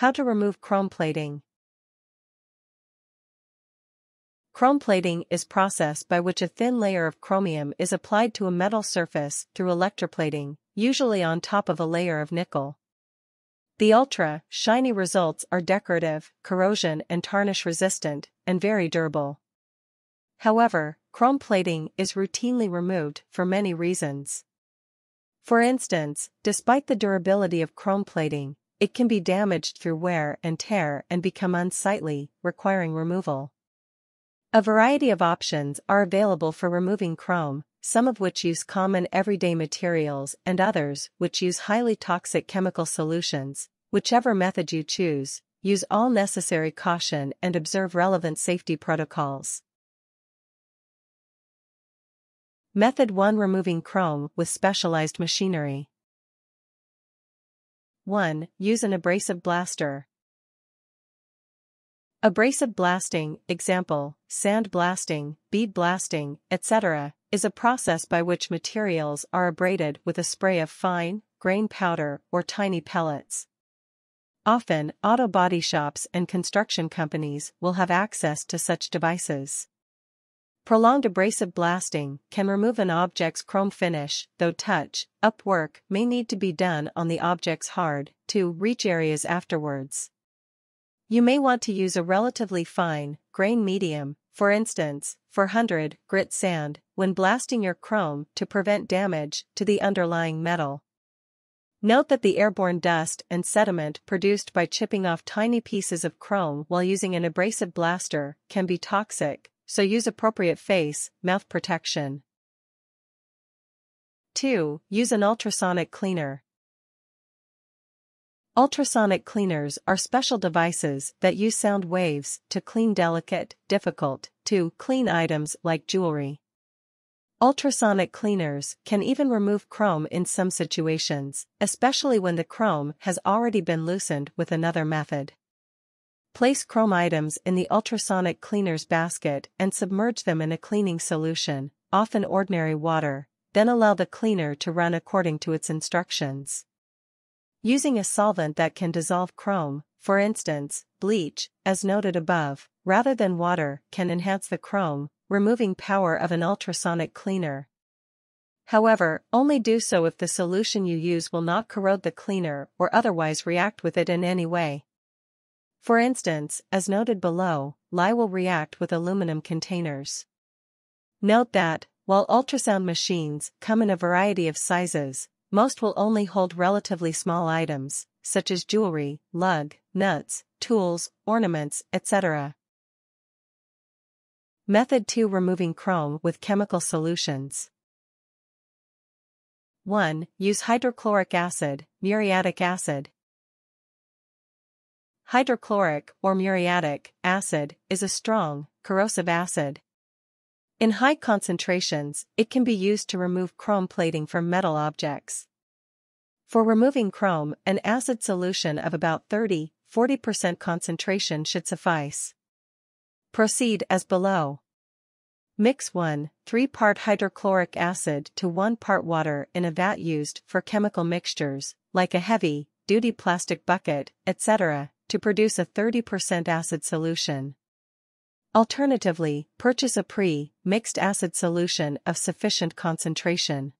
How to remove chrome plating. Chrome plating is process by which a thin layer of chromium is applied to a metal surface through electroplating, usually on top of a layer of nickel. The ultra, shiny results are decorative, corrosion and tarnish resistant, and very durable. However, chrome plating is routinely removed for many reasons. For instance, despite the durability of chrome plating, it can be damaged through wear and tear and become unsightly, requiring removal. A variety of options are available for removing chrome, some of which use common everyday materials and others which use highly toxic chemical solutions. Whichever method you choose, use all necessary caution and observe relevant safety protocols. Method 1 Removing chrome with specialized machinery. 1. Use an abrasive blaster. Abrasive blasting, example, sand blasting, bead blasting, etc., is a process by which materials are abraded with a spray of fine, grain powder or tiny pellets. Often, auto body shops and construction companies will have access to such devices. Prolonged abrasive blasting can remove an object's chrome finish, though touch, up work may need to be done on the object's hard, to reach areas afterwards. You may want to use a relatively fine, grain medium, for instance, 400 grit sand, when blasting your chrome to prevent damage to the underlying metal. Note that the airborne dust and sediment produced by chipping off tiny pieces of chrome while using an abrasive blaster can be toxic, so use appropriate face, mouth protection. 2. Use an ultrasonic cleaner. Ultrasonic cleaners are special devices that use sound waves to clean delicate, difficult, to clean items like jewelry. Ultrasonic cleaners can even remove chrome in some situations, especially when the chrome has already been loosened with another method. Place chrome items in the ultrasonic cleaner's basket and submerge them in a cleaning solution, often ordinary water, then allow the cleaner to run according to its instructions. Using a solvent that can dissolve chrome, for instance, bleach, as noted above, rather than water, can enhance the chrome, removing power of an ultrasonic cleaner. However, only do so if the solution you use will not corrode the cleaner or otherwise react with it in any way. For instance, as noted below, lye will react with aluminum containers. Note that, while ultrasound machines come in a variety of sizes, most will only hold relatively small items, such as jewelry, lug, nuts, tools, ornaments, etc. Method 2 Removing chrome with chemical solutions. 1. Use hydrochloric acid, muriatic acid, Hydrochloric or muriatic acid is a strong, corrosive acid. In high concentrations, it can be used to remove chrome plating from metal objects. For removing chrome, an acid solution of about 30-40% concentration should suffice. Proceed as below. Mix 1 3-part hydrochloric acid to 1 part water in a vat used for chemical mixtures, like a heavy, duty plastic bucket, etc to produce a 30% acid solution. Alternatively, purchase a pre-mixed acid solution of sufficient concentration.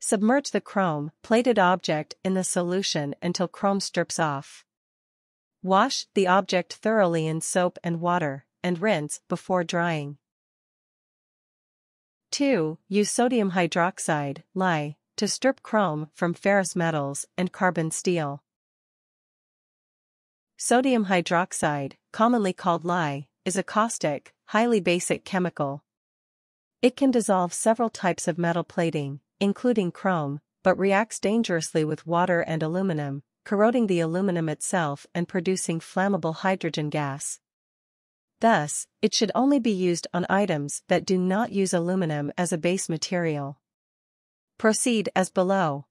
Submerge the chrome plated object in the solution until chrome strips off. Wash the object thoroughly in soap and water, and rinse before drying. 2. Use sodium hydroxide, lye, to strip chrome from ferrous metals and carbon steel. Sodium hydroxide, commonly called lye, is a caustic, highly basic chemical. It can dissolve several types of metal plating, including chrome, but reacts dangerously with water and aluminum, corroding the aluminum itself and producing flammable hydrogen gas. Thus, it should only be used on items that do not use aluminum as a base material. Proceed as below.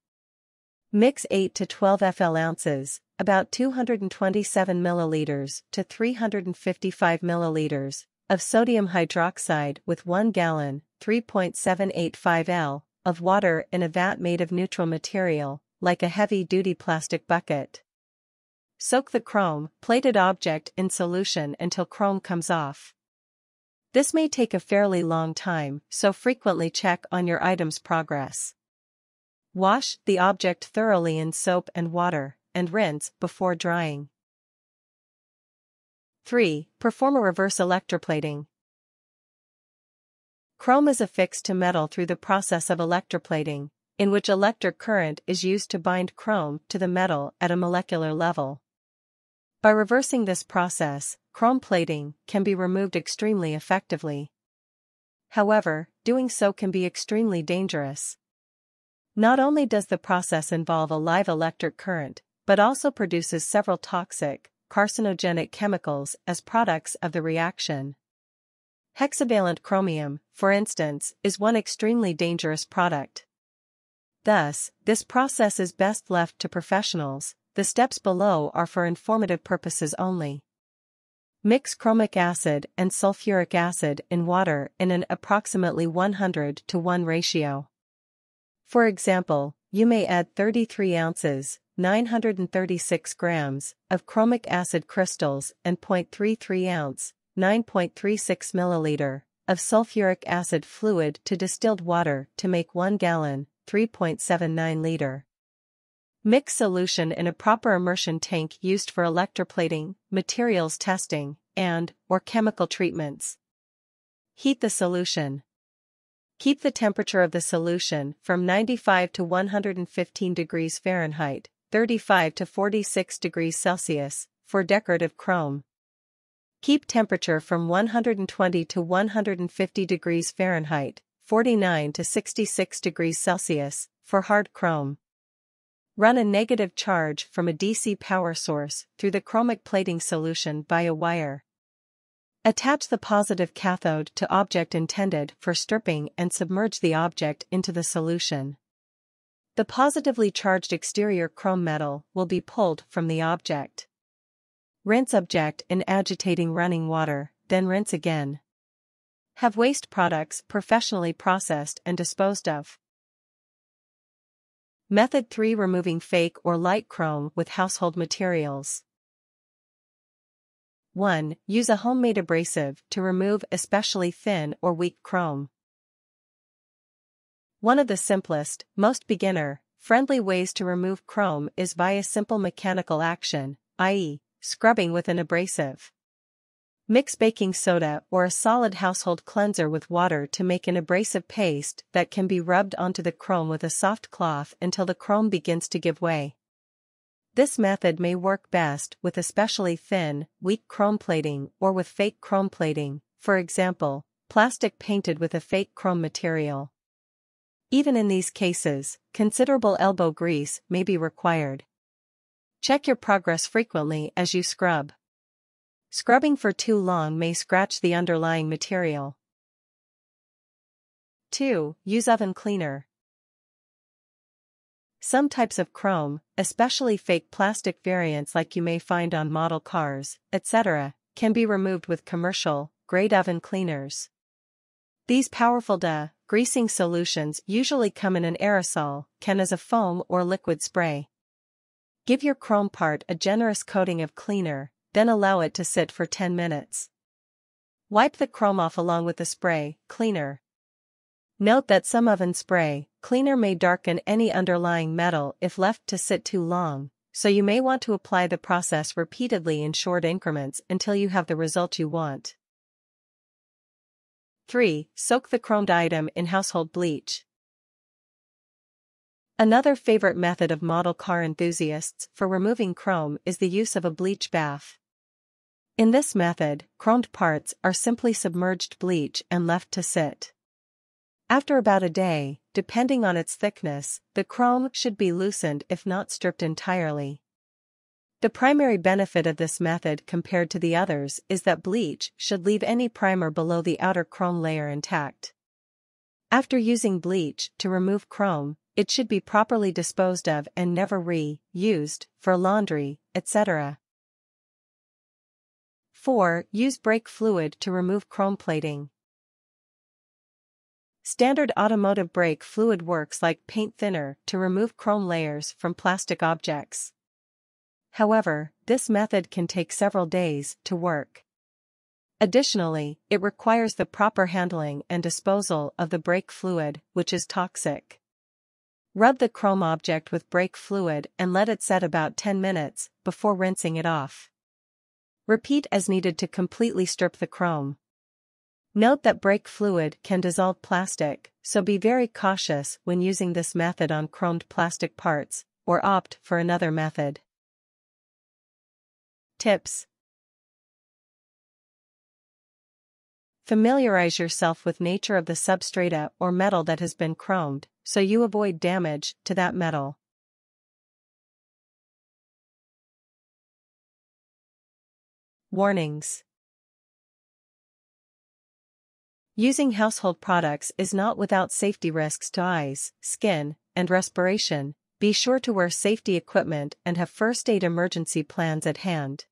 Mix 8 to 12 FL ounces, about 227 milliliters to 355 milliliters, of sodium hydroxide with 1 gallon, 3.785 L, of water in a vat made of neutral material, like a heavy-duty plastic bucket. soak the chrome plated object in solution until chrome comes off. This may take a fairly long time, so frequently check on your item's progress. Wash the object thoroughly in soap and water, and rinse before drying. 3. Perform a reverse electroplating. Chrome is affixed to metal through the process of electroplating, in which electric current is used to bind chrome to the metal at a molecular level. By reversing this process, chrome plating can be removed extremely effectively. However, doing so can be extremely dangerous. Not only does the process involve a live electric current, but also produces several toxic, carcinogenic chemicals as products of the reaction. Hexavalent chromium, for instance, is one extremely dangerous product. Thus, this process is best left to professionals, the steps below are for informative purposes only. Mix chromic acid and sulfuric acid in water in an approximately 100 to 1 ratio. For example, you may add 33 ounces, 936 grams, of chromic acid crystals and 0.33 ounce, 9.36 milliliter, of sulfuric acid fluid to distilled water to make 1 gallon, 3.79 liter. Mix solution in a proper immersion tank used for electroplating, materials testing, and, or chemical treatments. Heat the solution. Keep the temperature of the solution from 95 to 115 degrees Fahrenheit, 35 to 46 degrees Celsius, for decorative chrome. Keep temperature from 120 to 150 degrees Fahrenheit, 49 to 66 degrees Celsius, for hard chrome. Run a negative charge from a DC power source through the chromic plating solution by a wire. Attach the positive cathode to object intended for stripping and submerge the object into the solution. The positively charged exterior chrome metal will be pulled from the object. Rinse object in agitating running water, then rinse again. Have waste products professionally processed and disposed of. Method 3 Removing fake or light chrome with household materials. 1. Use a homemade abrasive to remove especially thin or weak chrome. One of the simplest, most beginner, friendly ways to remove chrome is via simple mechanical action, i.e., scrubbing with an abrasive. Mix baking soda or a solid household cleanser with water to make an abrasive paste that can be rubbed onto the chrome with a soft cloth until the chrome begins to give way. This method may work best with especially thin, weak chrome plating or with fake chrome plating, for example, plastic painted with a fake chrome material. Even in these cases, considerable elbow grease may be required. Check your progress frequently as you scrub. Scrubbing for too long may scratch the underlying material. 2. Use oven cleaner. Some types of chrome, especially fake plastic variants like you may find on model cars, etc., can be removed with commercial, grade oven cleaners. These powerful de-greasing solutions usually come in an aerosol, can as a foam or liquid spray. Give your chrome part a generous coating of cleaner, then allow it to sit for 10 minutes. Wipe the chrome off along with the spray, cleaner. Note that some oven spray, cleaner may darken any underlying metal if left to sit too long, so you may want to apply the process repeatedly in short increments until you have the result you want. 3. Soak the chromed item in household bleach. Another favorite method of model car enthusiasts for removing chrome is the use of a bleach bath. In this method, chromed parts are simply submerged bleach and left to sit. After about a day, depending on its thickness, the chrome should be loosened if not stripped entirely. The primary benefit of this method compared to the others is that bleach should leave any primer below the outer chrome layer intact. After using bleach to remove chrome, it should be properly disposed of and never re-used for laundry, etc. 4. Use brake fluid to remove chrome plating. Standard automotive brake fluid works like paint thinner to remove chrome layers from plastic objects. However, this method can take several days to work. Additionally, it requires the proper handling and disposal of the brake fluid, which is toxic. Rub the chrome object with brake fluid and let it set about 10 minutes before rinsing it off. Repeat as needed to completely strip the chrome. Note that brake fluid can dissolve plastic, so be very cautious when using this method on chromed plastic parts, or opt for another method. Tips Familiarize yourself with nature of the substrata or metal that has been chromed, so you avoid damage to that metal. Warnings Using household products is not without safety risks to eyes, skin, and respiration. Be sure to wear safety equipment and have first aid emergency plans at hand.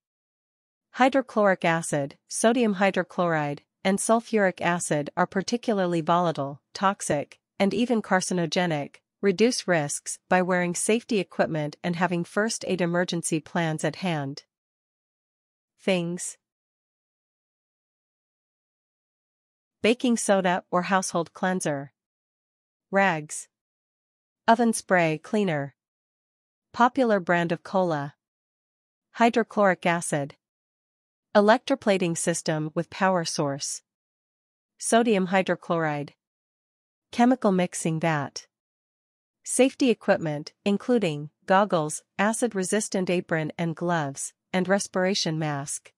Hydrochloric acid, sodium hydrochloride, and sulfuric acid are particularly volatile, toxic, and even carcinogenic. Reduce risks by wearing safety equipment and having first aid emergency plans at hand. Things Baking soda or household cleanser. Rags. Oven spray cleaner. Popular brand of cola. Hydrochloric acid. Electroplating system with power source. Sodium hydrochloride. Chemical mixing vat. Safety equipment, including goggles, acid-resistant apron and gloves, and respiration mask.